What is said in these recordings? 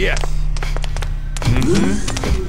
Yes. Mm -hmm.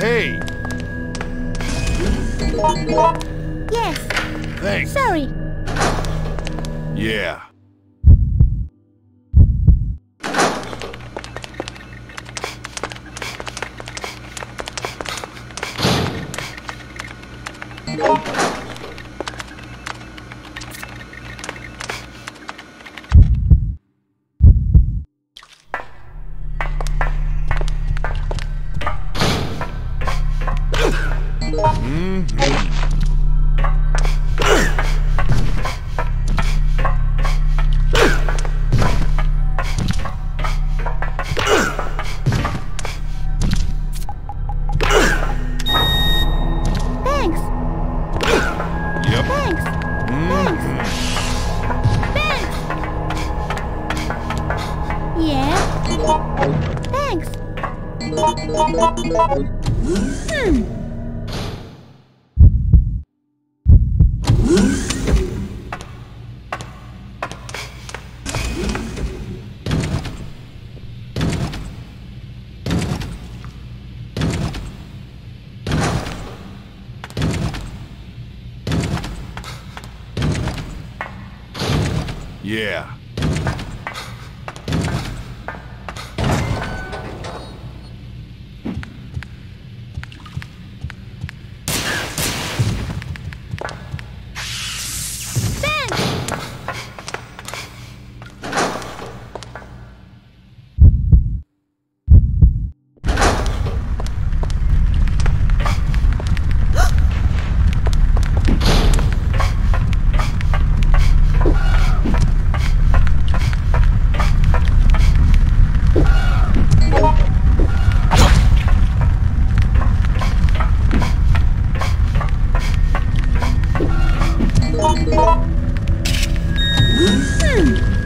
Hey! Yes. Thanks. Sorry. Yeah. Yeah. Woo!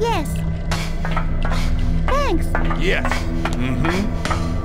Yes. Thanks. Yes. Mm-hmm.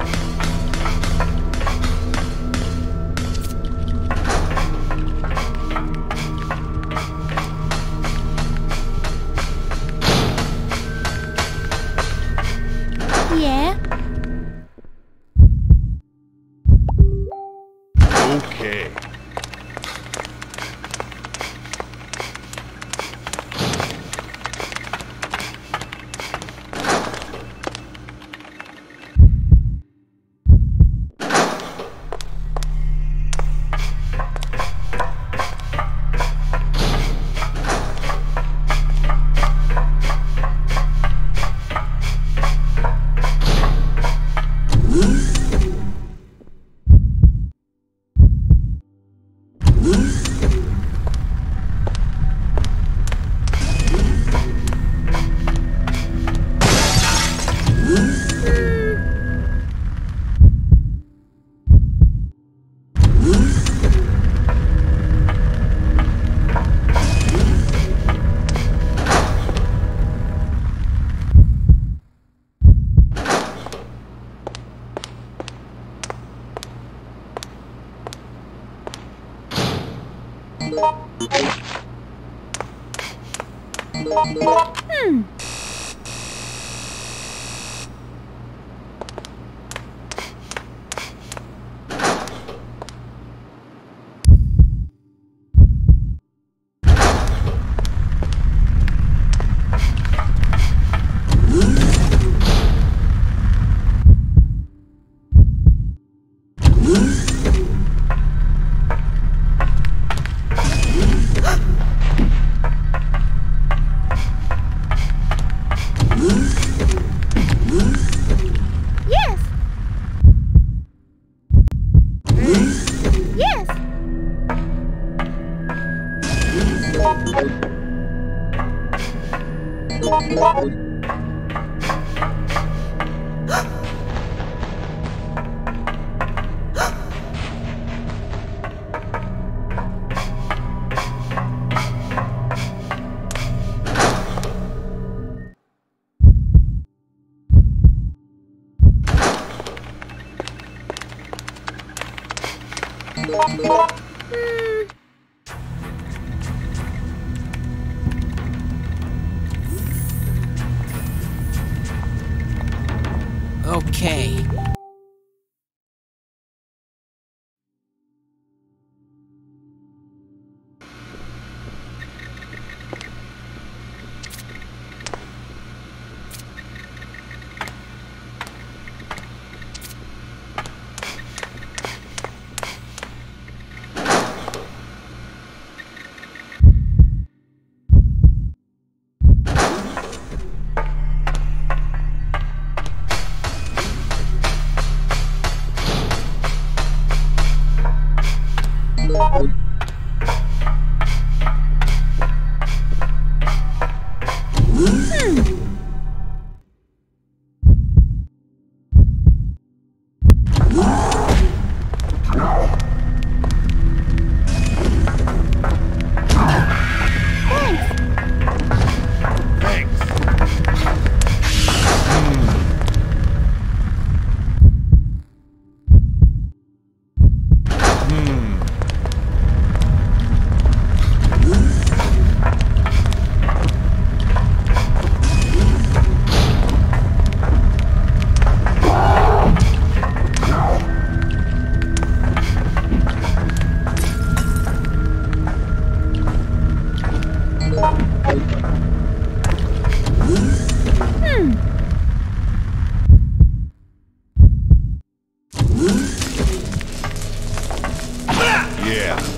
Hmm. Yeah.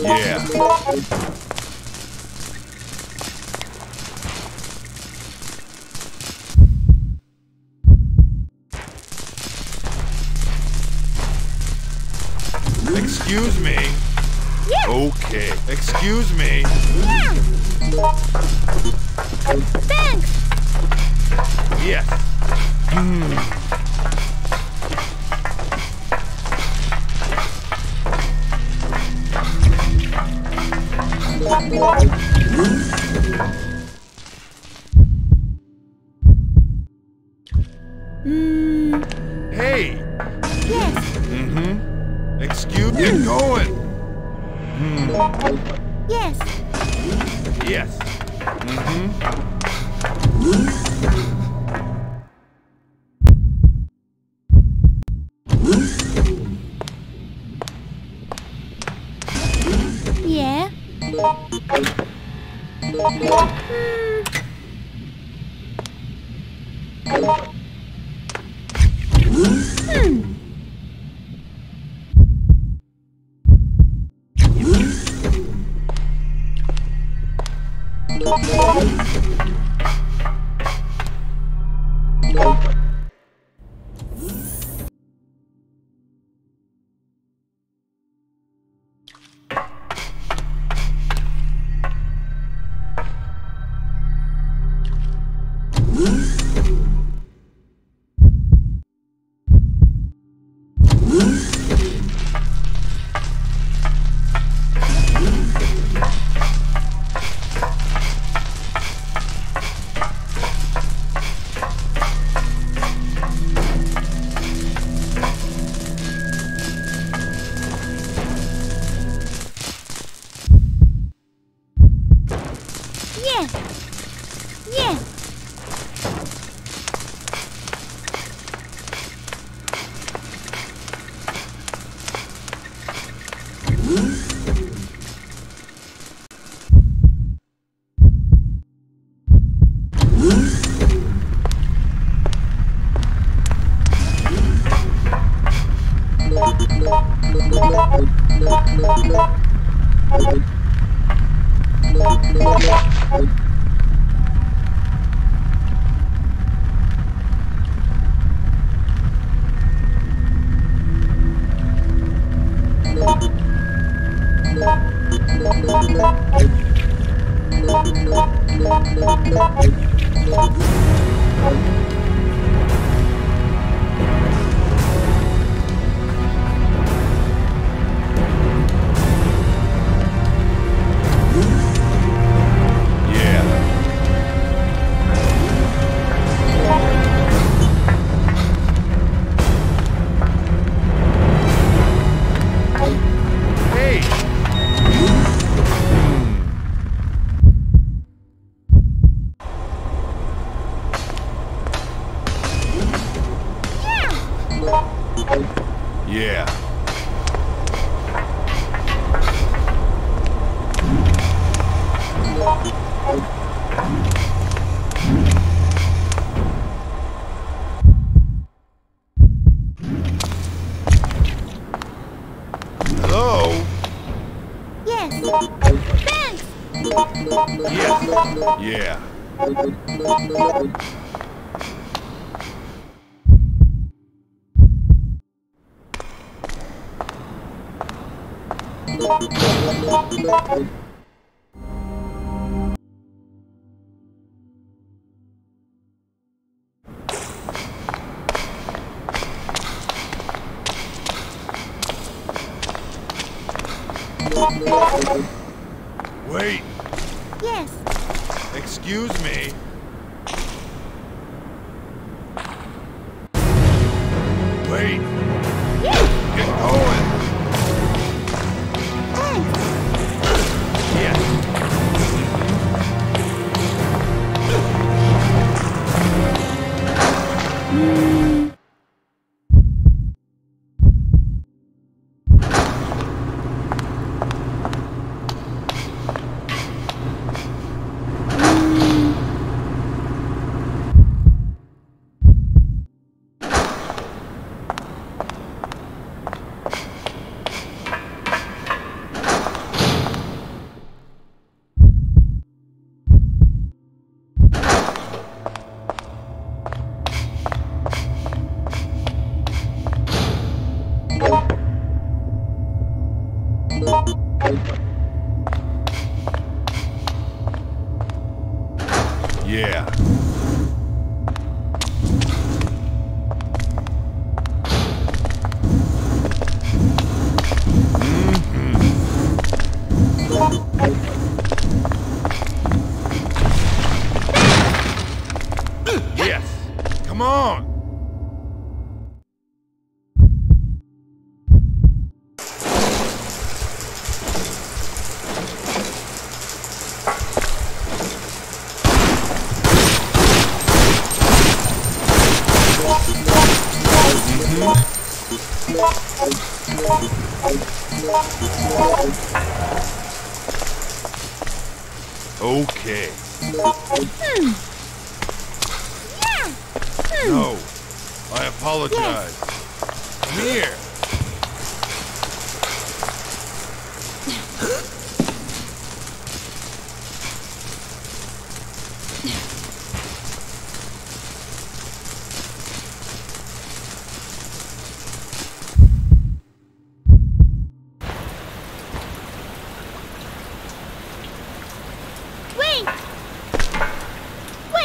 Yeah. Excuse me. Yes. Okay. Excuse me. Yeah. Thanks. Yes. Mm, What? Yes. Yes. Yeah. Wait. Yes. Excuse me. Wait.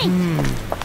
Wait.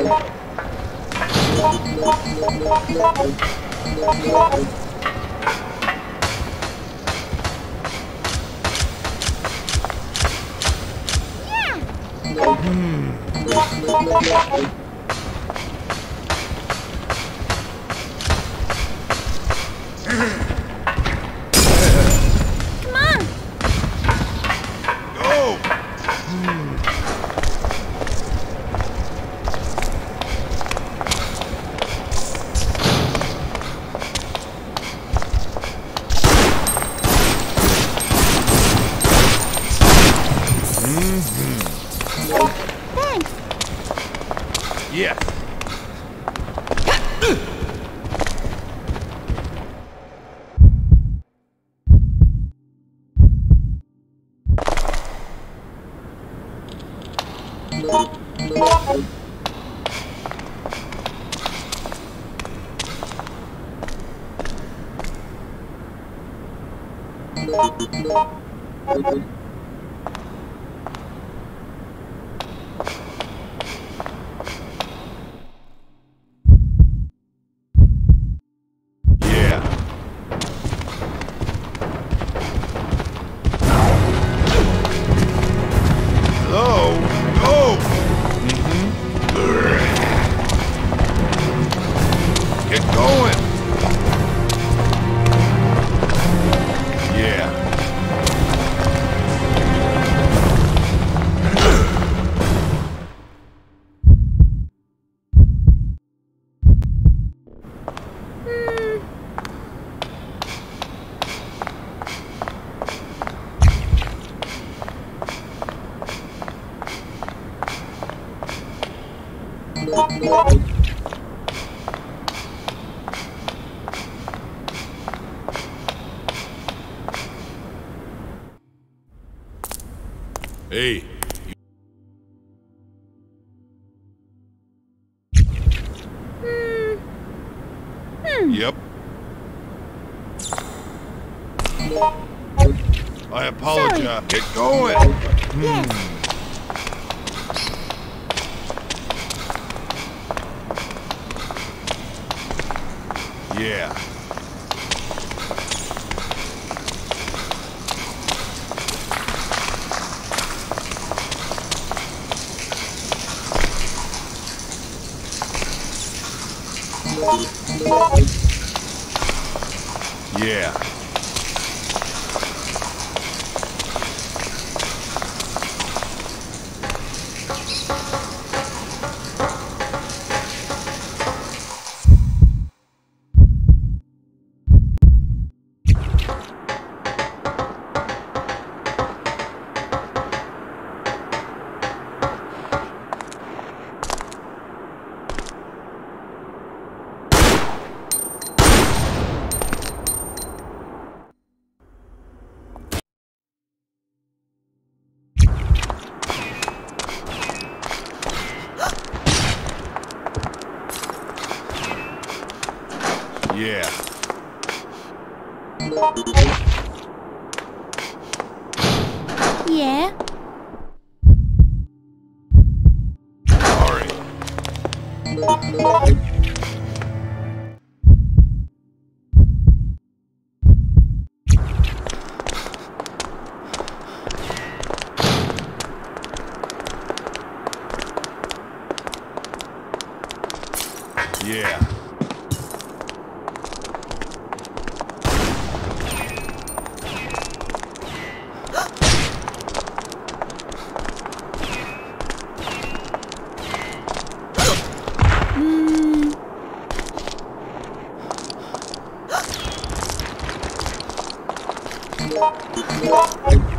Yeah. Yeah. Hey. Hmm. Yep. I apologize. Get going. Yes. Hmm. Yeah. Yeah. Thank you.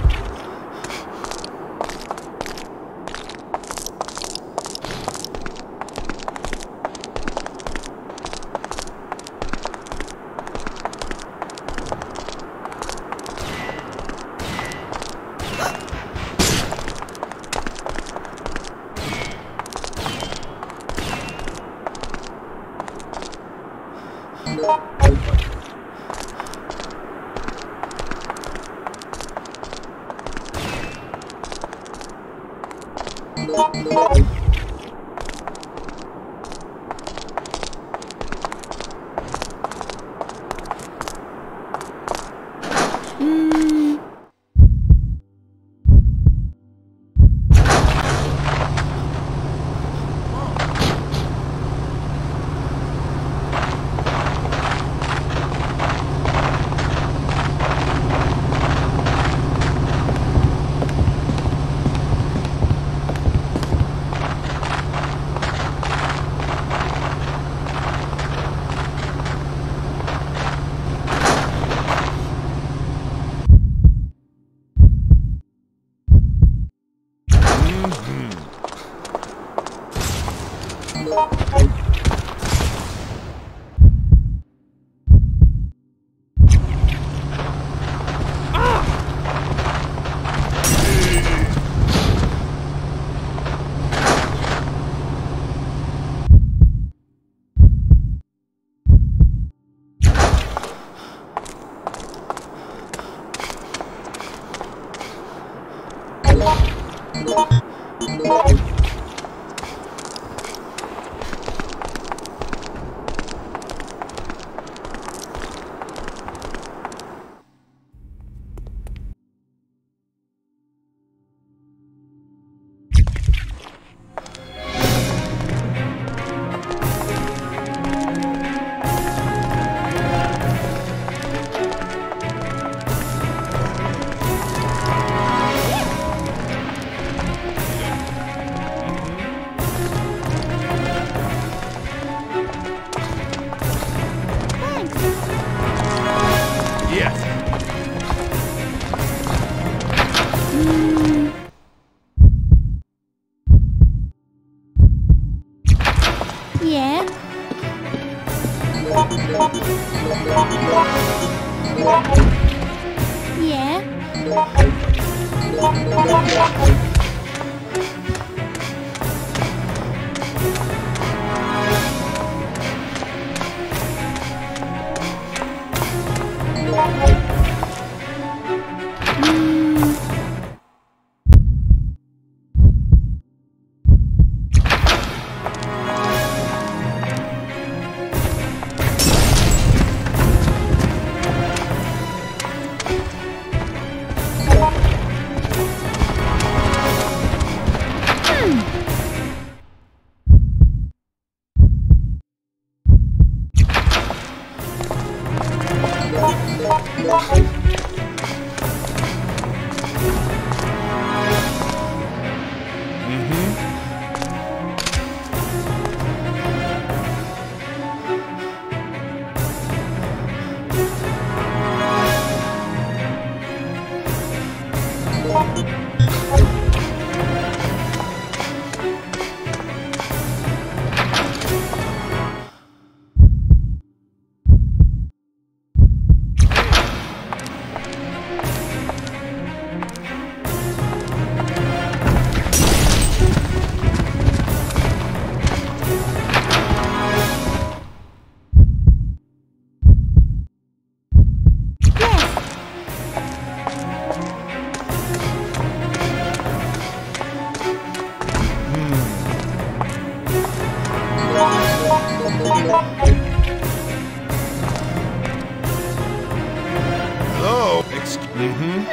Hello? Excuse mm-hmm.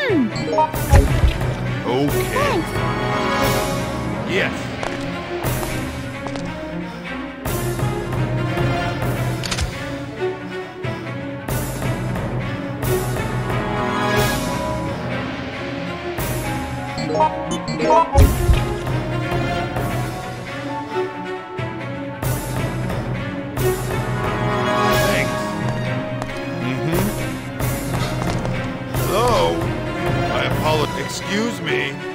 Okay. Thanks. Yes. Excuse me.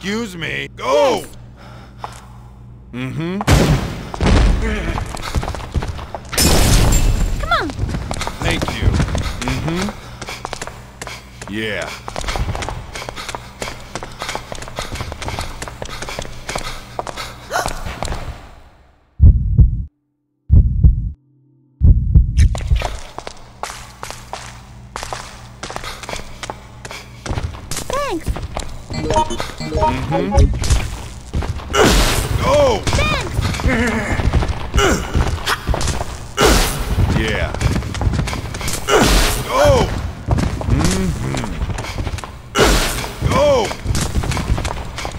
Excuse me. Go! Mm-hmm. Come on. Thank you. Mm-hmm. Yeah.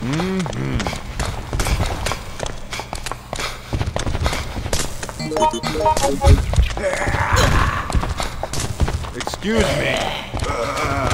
Mm-hmm. Excuse me. Uh.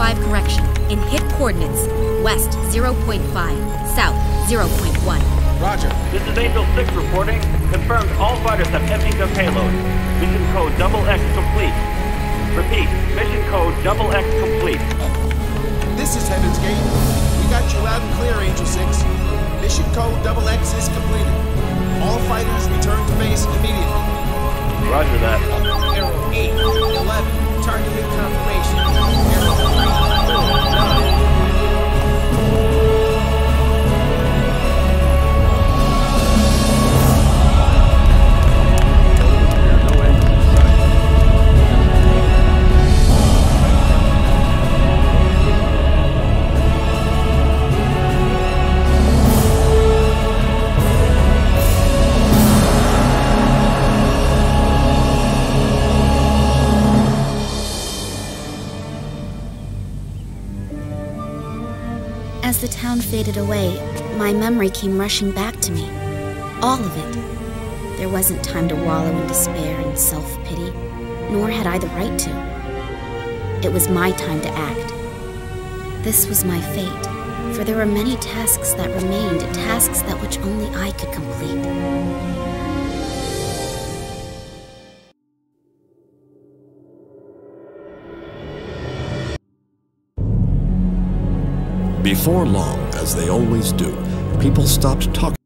0.5 correction in hit coordinates west 0.5, south 0.1. Roger. This is Angel 6 reporting. Confirmed all fighters have emptied their payload. Mission code double X complete. Repeat, mission code double X complete. This is Heaven's Gate. We got you loud and clear, Angel 6. Mission code double X is completed. All fighters return to base immediately. Roger that. Arrow 8, 11, target hit confirmation. The town faded away, my memory came rushing back to me. All of it. There wasn't time to wallow in despair and self pity, nor had I the right to. It was my time to act. This was my fate, for there were many tasks that remained, tasks that which only I could complete. Before long, as they always do, people stopped talking.